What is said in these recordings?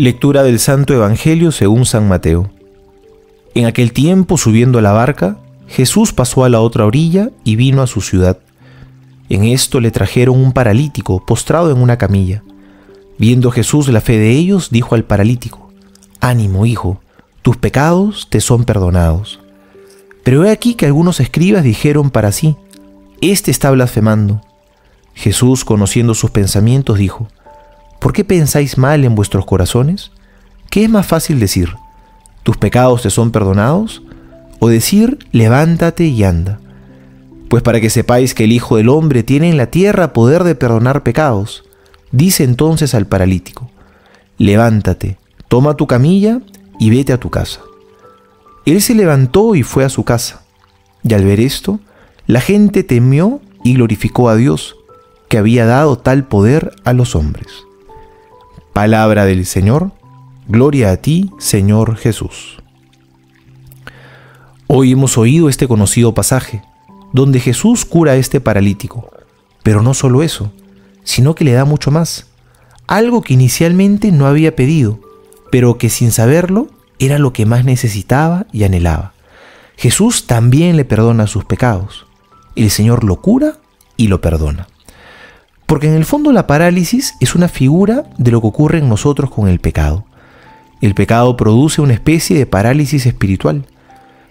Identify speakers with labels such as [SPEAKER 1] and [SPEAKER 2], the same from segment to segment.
[SPEAKER 1] Lectura del Santo Evangelio según San Mateo. En aquel tiempo, subiendo a la barca, Jesús pasó a la otra orilla y vino a su ciudad. En esto le trajeron un paralítico postrado en una camilla. Viendo Jesús la fe de ellos, dijo al paralítico, Ánimo, hijo, tus pecados te son perdonados. Pero he aquí que algunos escribas dijeron para sí, Este está blasfemando. Jesús, conociendo sus pensamientos, dijo, ¿Por qué pensáis mal en vuestros corazones? ¿Qué es más fácil decir? ¿Tus pecados te son perdonados? ¿O decir, levántate y anda? Pues para que sepáis que el Hijo del Hombre tiene en la tierra poder de perdonar pecados, dice entonces al paralítico, levántate, toma tu camilla y vete a tu casa. Él se levantó y fue a su casa. Y al ver esto, la gente temió y glorificó a Dios, que había dado tal poder a los hombres. Palabra del Señor, gloria a ti, Señor Jesús. Hoy hemos oído este conocido pasaje, donde Jesús cura a este paralítico, pero no solo eso, sino que le da mucho más, algo que inicialmente no había pedido, pero que sin saberlo era lo que más necesitaba y anhelaba. Jesús también le perdona sus pecados. El Señor lo cura y lo perdona. Porque en el fondo la parálisis es una figura de lo que ocurre en nosotros con el pecado. El pecado produce una especie de parálisis espiritual.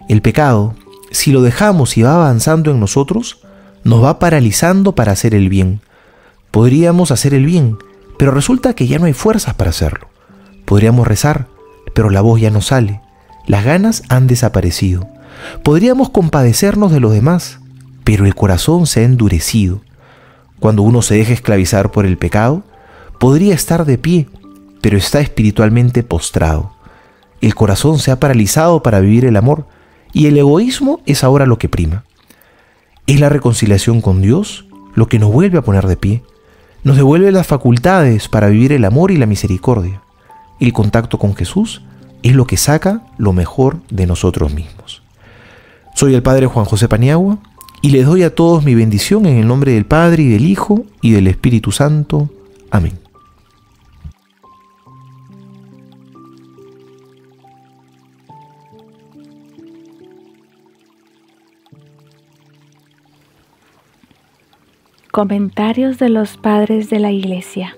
[SPEAKER 1] El pecado, si lo dejamos y va avanzando en nosotros, nos va paralizando para hacer el bien. Podríamos hacer el bien, pero resulta que ya no hay fuerzas para hacerlo. Podríamos rezar, pero la voz ya no sale. Las ganas han desaparecido. Podríamos compadecernos de los demás, pero el corazón se ha endurecido. Cuando uno se deja esclavizar por el pecado, podría estar de pie, pero está espiritualmente postrado. El corazón se ha paralizado para vivir el amor y el egoísmo es ahora lo que prima. Es la reconciliación con Dios lo que nos vuelve a poner de pie, nos devuelve las facultades para vivir el amor y la misericordia. El contacto con Jesús es lo que saca lo mejor de nosotros mismos. Soy el Padre Juan José Paniagua y les doy a todos mi bendición en el nombre del Padre y del Hijo y del Espíritu Santo. Amén.
[SPEAKER 2] Comentarios de los Padres de la Iglesia.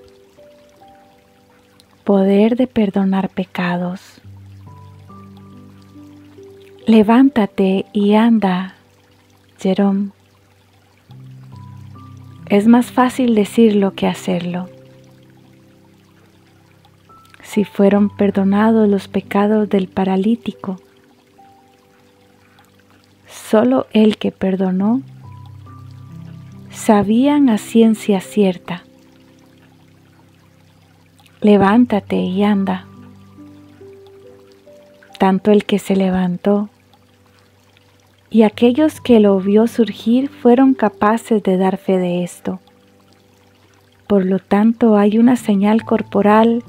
[SPEAKER 2] Poder de perdonar pecados. Levántate y anda Jerome. Es más fácil decirlo que hacerlo. Si fueron perdonados los pecados del paralítico, solo el que perdonó sabían a ciencia cierta. Levántate y anda. Tanto el que se levantó y aquellos que lo vio surgir fueron capaces de dar fe de esto. Por lo tanto, hay una señal corporal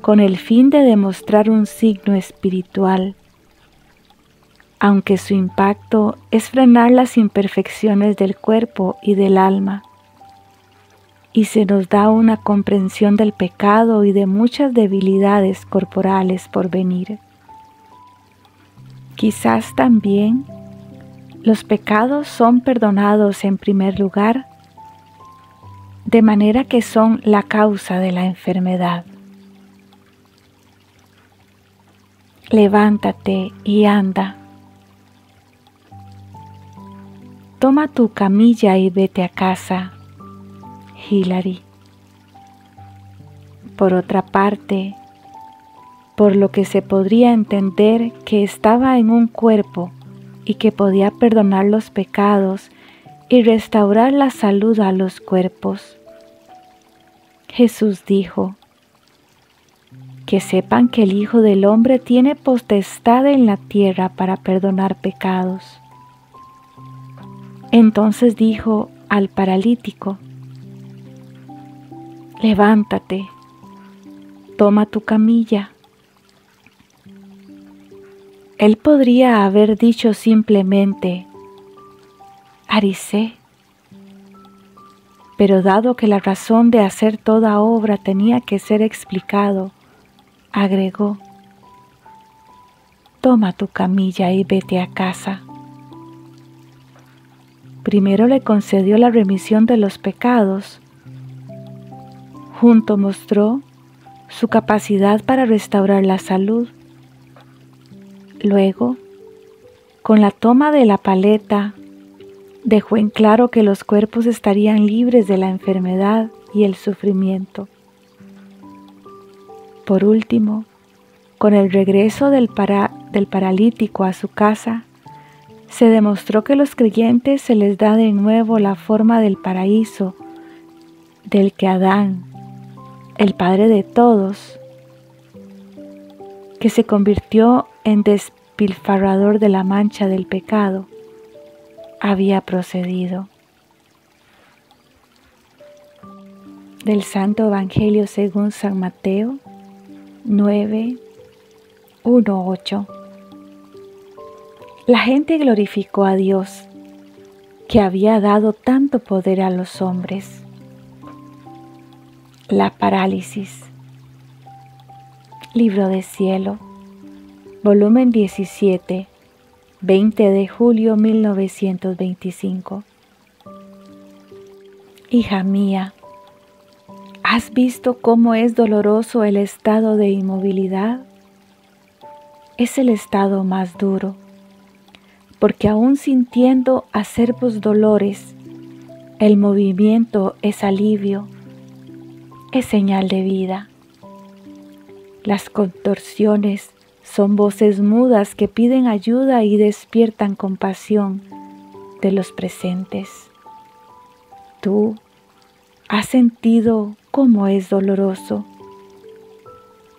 [SPEAKER 2] con el fin de demostrar un signo espiritual, aunque su impacto es frenar las imperfecciones del cuerpo y del alma, y se nos da una comprensión del pecado y de muchas debilidades corporales por venir. Quizás también los pecados son perdonados en primer lugar, de manera que son la causa de la enfermedad. Levántate y anda. Toma tu camilla y vete a casa, Hilary. Por otra parte, por lo que se podría entender que estaba en un cuerpo y que podía perdonar los pecados y restaurar la salud a los cuerpos. Jesús dijo, que sepan que el Hijo del Hombre tiene potestad en la tierra para perdonar pecados. Entonces dijo al paralítico, levántate, toma tu camilla él podría haber dicho simplemente, Aricé, pero dado que la razón de hacer toda obra tenía que ser explicado, agregó, toma tu camilla y vete a casa. Primero le concedió la remisión de los pecados. Junto mostró su capacidad para restaurar la salud. Luego, con la toma de la paleta, dejó en claro que los cuerpos estarían libres de la enfermedad y el sufrimiento. Por último, con el regreso del, paralítico a su casa, se demostró que los creyentes se les da de nuevo la forma del paraíso del que Adán, el Padre de todos, que se convirtió en despilfarrador de la mancha del pecado, había procedido. Del Santo Evangelio según San Mateo 9, 1, 8. La gente glorificó a Dios, que había dado tanto poder a los hombres. La parálisis. Libro de Cielo, volumen 17, 20 de julio 1925. Hija mía, ¿has visto cómo es doloroso el estado de inmovilidad? Es el estado más duro porque aún sintiendo acervos dolores, el movimiento es alivio, es señal de vida. Las contorsiones son voces mudas que piden ayuda y despiertan compasión de los presentes. Tú has sentido cómo es doloroso,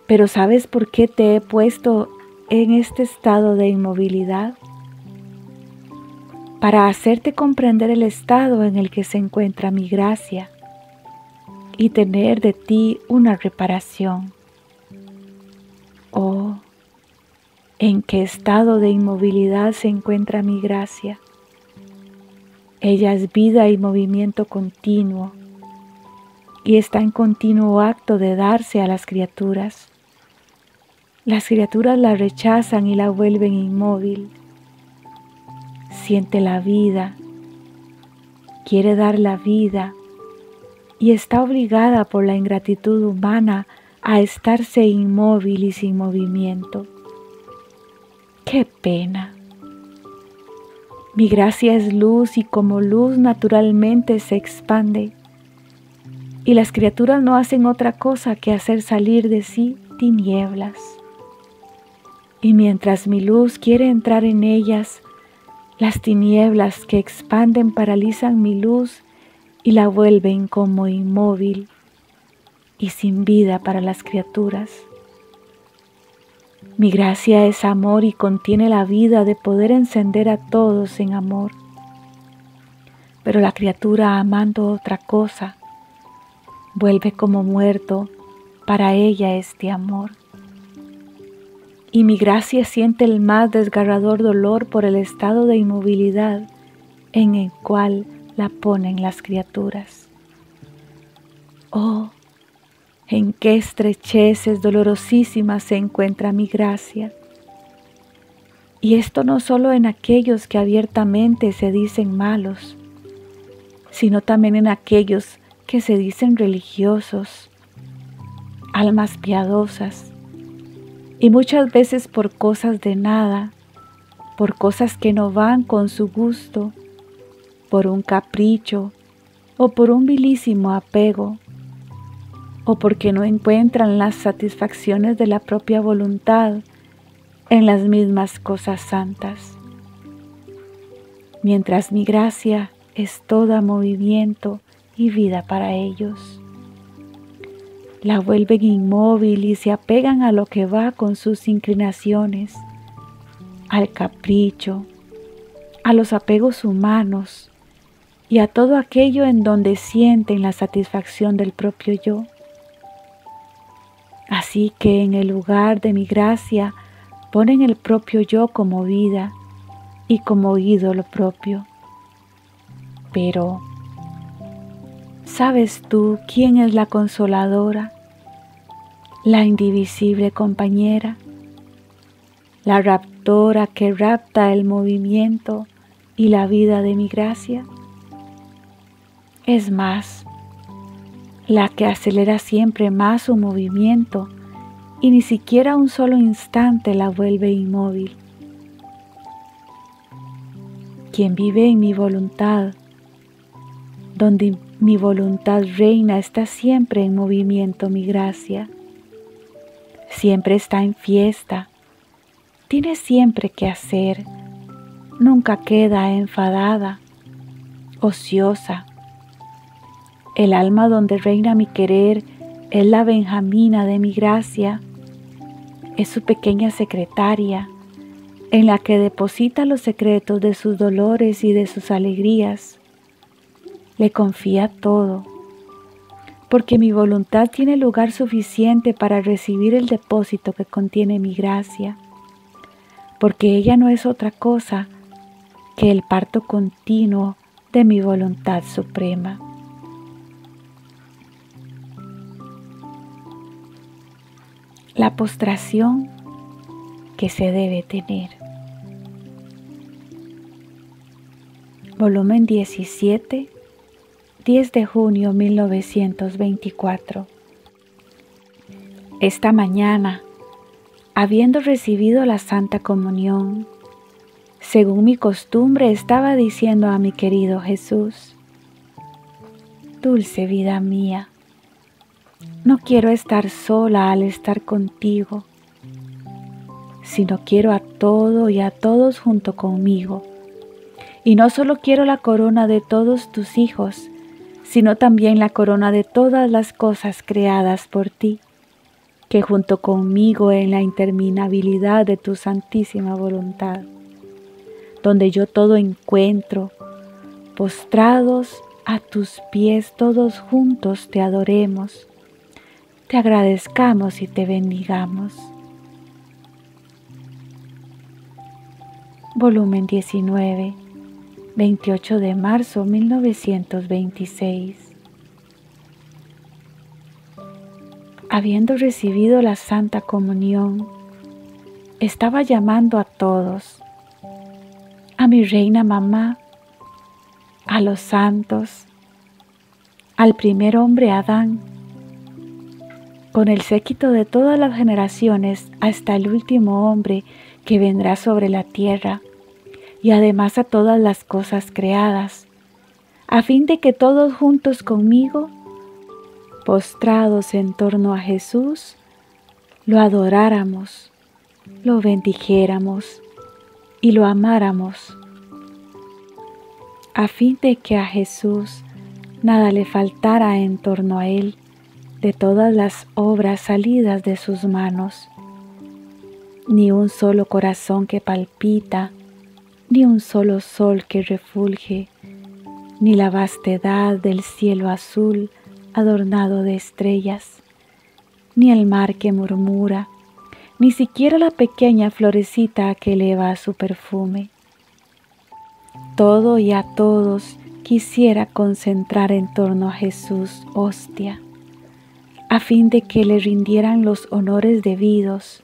[SPEAKER 2] pero ¿sabes por qué te he puesto en este estado de inmovilidad? para hacerte comprender el estado en el que se encuentra mi gracia y tener de ti una reparación. Oh, ¿en qué estado de inmovilidad se encuentra mi gracia? Ella es vida y movimiento continuo y está en continuo acto de darse a las criaturas. Las criaturas la rechazan y la vuelven inmóvil siente la vida, quiere dar la vida y está obligada por la ingratitud humana a estarse inmóvil y sin movimiento. ¡Qué pena! Mi gracia es luz y como luz naturalmente se expande y las criaturas no hacen otra cosa que hacer salir de sí tinieblas. Y mientras mi luz quiere entrar en ellas, las tinieblas que expanden paralizan mi luz y la vuelven como inmóvil y sin vida para las criaturas. Mi gracia es amor y contiene la vida de poder encender a todos en amor. Pero la criatura amando otra cosa vuelve como muerto para ella este amor y mi gracia siente el más desgarrador dolor por el estado de inmovilidad en el cual la ponen las criaturas. Oh, en qué estrecheces dolorosísimas se encuentra mi gracia. Y esto no solo en aquellos que abiertamente se dicen malos, sino también en aquellos que se dicen religiosos, almas piadosas, y muchas veces por cosas de nada, por cosas que no van con su gusto, por un capricho o por un vilísimo apego, o porque no encuentran las satisfacciones de la propia voluntad en las mismas cosas santas. Mientras mi gracia es toda movimiento y vida para ellos la vuelven inmóvil y se apegan a lo que va con sus inclinaciones, al capricho, a los apegos humanos y a todo aquello en donde sienten la satisfacción del propio yo. Así que en el lugar de mi gracia ponen el propio yo como vida y como ídolo propio. Pero, ¿sabes tú quién es la consoladora? la indivisible compañera, la raptora que rapta el movimiento y la vida de mi gracia. Es más, la que acelera siempre más su movimiento y ni siquiera un solo instante la vuelve inmóvil. Quien vive en mi voluntad, donde mi voluntad reina, está siempre en movimiento mi gracia. Siempre está en fiesta, tiene siempre que hacer, nunca queda enfadada, ociosa. El alma donde reina mi querer es la Benjamina de mi gracia, es su pequeña secretaria, en la que deposita los secretos de sus dolores y de sus alegrías. Le confía todo, porque mi voluntad tiene lugar suficiente para recibir el depósito que contiene mi gracia, porque ella no es otra cosa que el parto continuo de mi voluntad suprema. La postración que se debe tener. Volumen 17, 10 de junio 1924. Esta mañana, habiendo recibido la Santa Comunión, según mi costumbre estaba diciendo a mi querido Jesús, Dulce vida mía, no quiero estar sola al estar contigo, sino quiero a todo y a todos junto conmigo. Y no solo quiero la corona de todos tus hijos, sino también la corona de todas las cosas creadas por ti, que junto conmigo en la interminabilidad de tu santísima voluntad, donde yo todo encuentro, postrados a tus pies todos juntos te adoremos te agradezcamos y te bendigamos. Volumen 19, 28 de marzo 1926. Habiendo recibido la Santa Comunión, estaba llamando a todos, a mi reina mamá, a los santos, al primer hombre Adán, con el séquito de todas las generaciones hasta el último hombre que vendrá sobre la tierra, y además a todas las cosas creadas, a fin de que todos juntos conmigo, postrados en torno a Jesús, lo adoráramos, lo bendijéramos y lo amáramos, a fin de que a Jesús nada le faltara en torno a Él de todas las obras salidas de sus manos, ni un solo corazón que palpita, ni un solo sol que refulge, ni la vastedad del cielo azul adornado de estrellas, ni el mar que murmura, ni siquiera la pequeña florecita que eleva su perfume. Todo y a todos quisiera concentrar en torno a Jesús, hostia a fin de que le rindieran los honores debidos.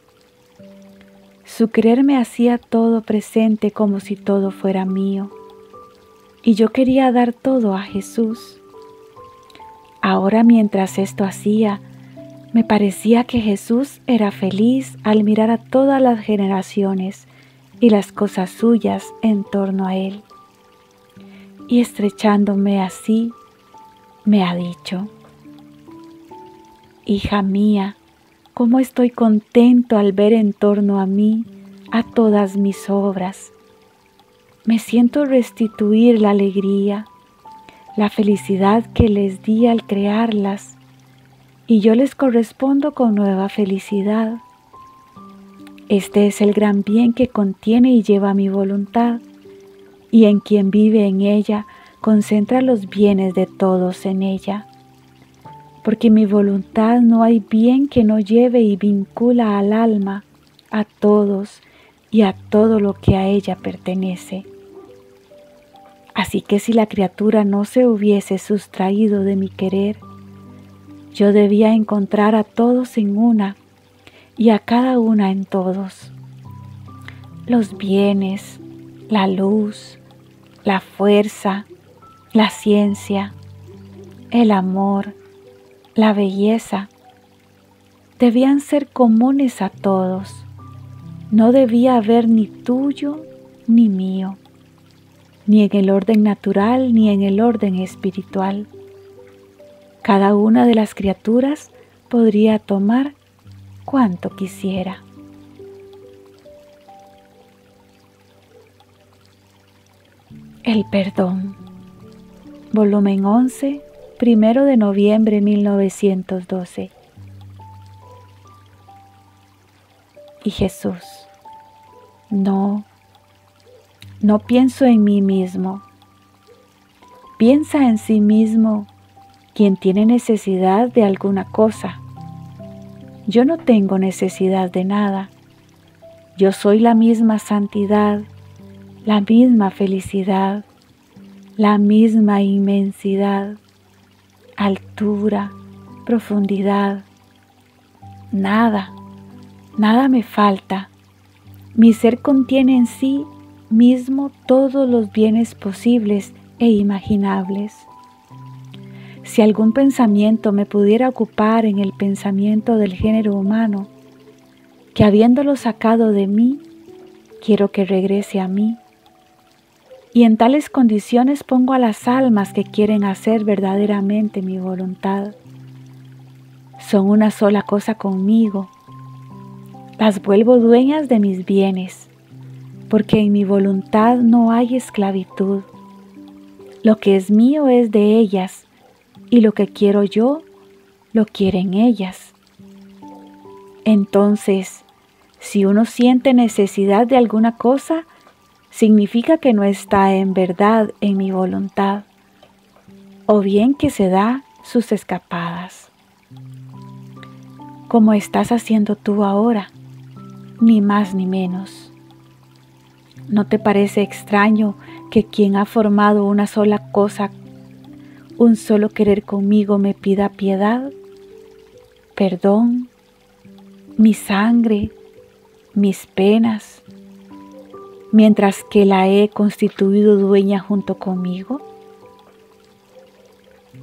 [SPEAKER 2] Su querer me hacía todo presente como si todo fuera mío, y yo quería dar todo a Jesús. Ahora mientras esto hacía, me parecía que Jesús era feliz al mirar a todas las generaciones y las cosas suyas en torno a Él. Y estrechándome así, me ha dicho, Hija mía, cómo estoy contento al ver en torno a mí a todas mis obras. Me siento restituir la alegría, la felicidad que les di al crearlas, y yo les correspondo con nueva felicidad. Este es el gran bien que contiene y lleva mi voluntad, y en quien vive en ella concentra los bienes de todos en ella porque mi voluntad no hay bien que no lleve y vincula al alma, a todos y a todo lo que a ella pertenece. Así que si la criatura no se hubiese sustraído de mi querer, Yo debía encontrar a todos en una y a cada una en todos. Los bienes, la luz, la fuerza, la ciencia, el amor, la belleza, debían ser comunes a todos. No debía haber ni tuyo ni mío, ni en el orden natural ni en el orden espiritual. Cada una de las criaturas podría tomar cuanto quisiera. El perdón. Volumen 11, primero de noviembre 1912. Y Jesús, no, no pienso en mí mismo. Piensa en sí mismo quien tiene necesidad de alguna cosa. Yo no tengo necesidad de nada. Yo soy la misma santidad, la misma felicidad, la misma inmensidad, altura, profundidad. Nada, nada me falta. Mi ser contiene en sí mismo todos los bienes posibles e imaginables. Si algún pensamiento me pudiera ocupar en el pensamiento del género humano, que habiéndolo sacado de mí, quiero que regrese a mí. Y en tales condiciones pongo a las almas que quieren hacer verdaderamente mi voluntad. Son una sola cosa conmigo. Las vuelvo dueñas de mis bienes, porque en mi voluntad no hay esclavitud. Lo que es mío es de ellas y lo que quiero yo, lo quieren ellas. Entonces, si uno siente necesidad de alguna cosa, significa que no está en verdad en mi voluntad, o bien que se da sus escapadas. Como estás haciendo tú ahora, ni más ni menos. ¿No te parece extraño que quien ha formado una sola cosa un solo querer conmigo me pida piedad, perdón, mi sangre, mis penas, mientras que la he constituido dueña junto conmigo?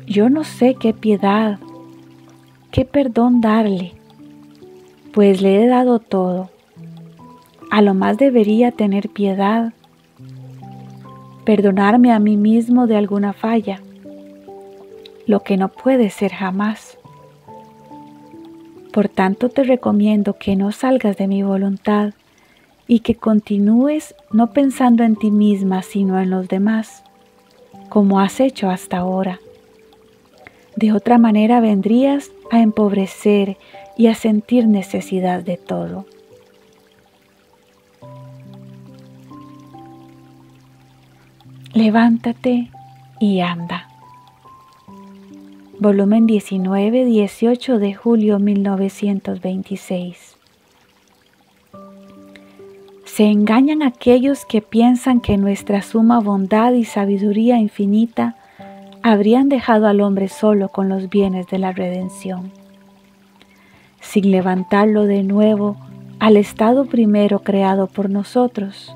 [SPEAKER 2] Yo no sé qué piedad, qué perdón darle, pues le he dado todo. A lo más debería tener piedad, perdonarme a mí mismo de alguna falla lo que no puede ser jamás. Por tanto te recomiendo que no salgas de mi voluntad y que continúes no pensando en ti misma sino en los demás, como has hecho hasta ahora. De otra manera vendrías a empobrecer y a sentir necesidad de todo. Levántate y anda volumen 19, 18 de julio 1926. Se engañan aquellos que piensan que nuestra suma bondad y sabiduría infinita habrían dejado al hombre solo con los bienes de la redención, sin levantarlo de nuevo al estado primero creado por nosotros.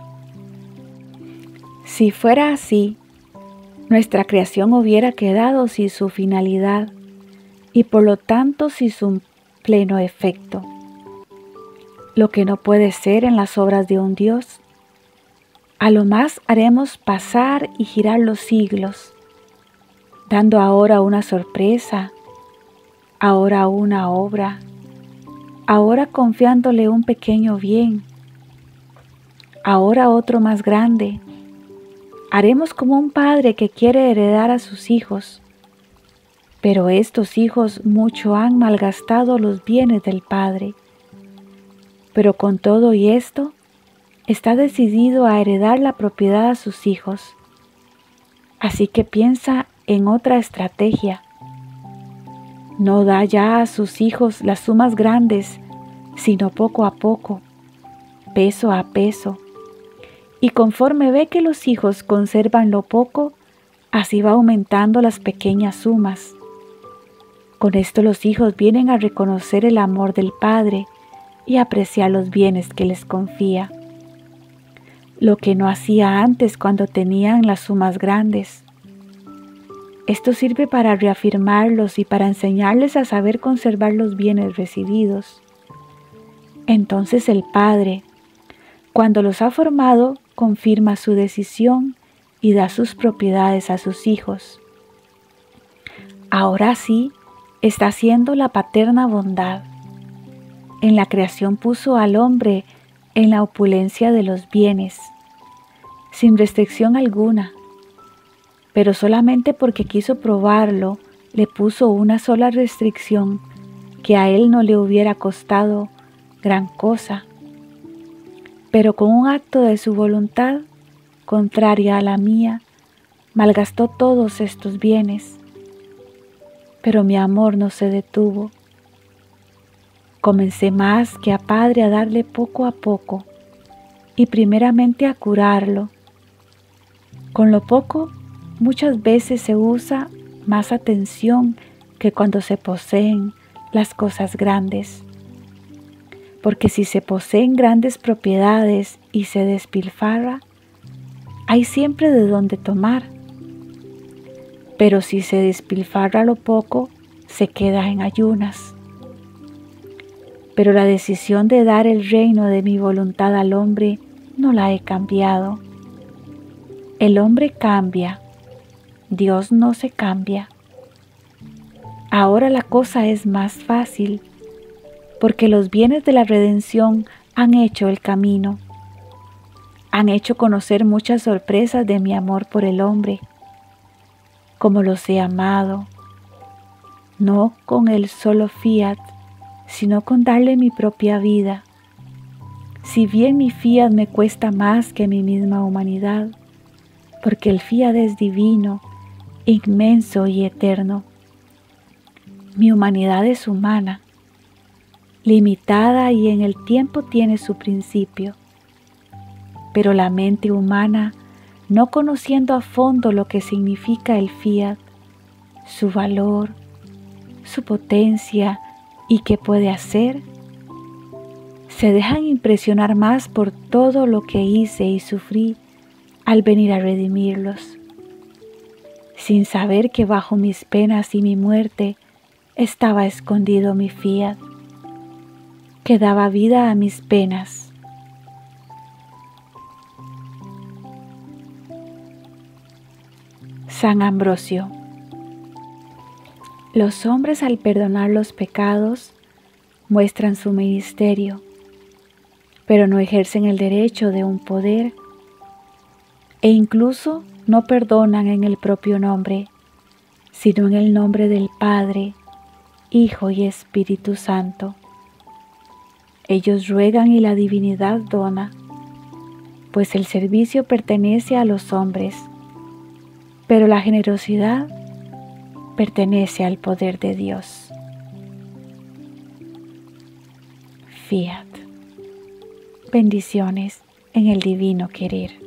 [SPEAKER 2] Si fuera así, nuestra creación hubiera quedado sin su finalidad y por lo tanto sin su pleno efecto. Lo que no puede ser en las obras de un Dios. A lo más haremos pasar y girar los siglos, dando ahora una sorpresa, ahora una obra, ahora confiándole un pequeño bien, ahora otro más grande Haremos como un padre que quiere heredar a sus hijos, pero estos hijos mucho han malgastado los bienes del padre. Pero con todo y esto, está decidido a heredar la propiedad a sus hijos. Así que piensa en otra estrategia. No da ya a sus hijos las sumas grandes, sino poco a poco, peso a peso, y conforme ve que los hijos conservan lo poco, así va aumentando las pequeñas sumas. Con esto los hijos vienen a reconocer el amor del Padre y apreciar los bienes que les confía, lo que no hacía antes cuando tenían las sumas grandes. Esto sirve para reafirmarlos y para enseñarles a saber conservar los bienes recibidos. Entonces el Padre, cuando los ha formado, confirma su decisión y da sus propiedades a sus hijos. Ahora sí, está haciendo la paterna bondad. En la creación puso al hombre en la opulencia de los bienes, sin restricción alguna, pero solamente porque quiso probarlo, le puso una sola restricción que a él no le hubiera costado gran cosa. Pero con un acto de su voluntad contraria a la mía, malgastó todos estos bienes. Pero mi amor no se detuvo. Comencé más que a Padre a darle poco a poco y primeramente a curarlo. Con lo poco muchas veces se usa más atención que cuando se poseen las cosas grandes. Porque si se poseen grandes propiedades y se despilfarra, hay siempre de dónde tomar. Pero si se despilfarra lo poco, se queda en ayunas. Pero la decisión de dar el reino de mi voluntad al hombre no la he cambiado. El hombre cambia, Dios no se cambia. Ahora la cosa es más fácil, porque los bienes de la redención han hecho el camino han hecho conocer muchas sorpresas de mi amor por el hombre, como los he amado, no con el solo fiat, sino con darle mi propia vida. Si bien mi fiat me cuesta más que mi misma humanidad, porque el fiat es divino, inmenso y eterno. Mi humanidad es humana, limitada y en el tiempo tiene su principio pero la mente humana, no conociendo a fondo lo que significa el fiat, su valor, su potencia y qué puede hacer, se dejan impresionar más por todo lo que hice y sufrí al venir a redimirlos, sin saber que bajo mis penas y mi muerte estaba escondido mi fiat, que daba vida a mis penas. San Ambrosio. Los hombres al perdonar los pecados muestran su ministerio, pero no ejercen el derecho de un poder e incluso no perdonan en el propio nombre, sino en el nombre del Padre, Hijo y Espíritu Santo. Ellos ruegan y la divinidad dona, pues el servicio pertenece a los hombres pero la generosidad pertenece al poder de Dios. Fiat. Bendiciones en el divino querer.